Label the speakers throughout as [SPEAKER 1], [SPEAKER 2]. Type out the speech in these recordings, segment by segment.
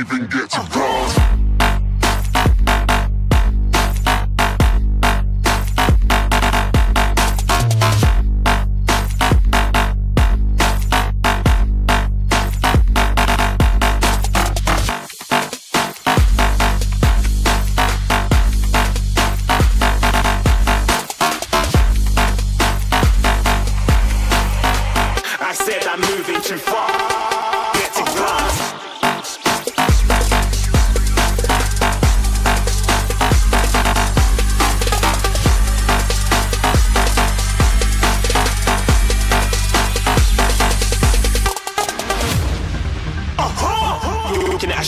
[SPEAKER 1] Even get to.
[SPEAKER 2] I said I'm moving too far. Get to glass.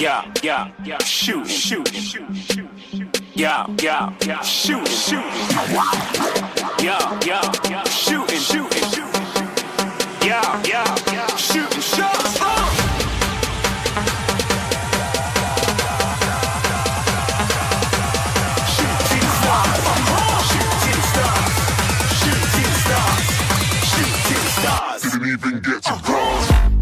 [SPEAKER 2] Yeah, yeah, yeah, shoot, shoot, shoot, shoot. Yeah, yeah, yeah, shoot, shoot. Yeah, yeah, yeah, shooting, shooting, shooting. Yeah, yeah, yeah, stars.
[SPEAKER 1] Didn't even get to uh-huh. bronze.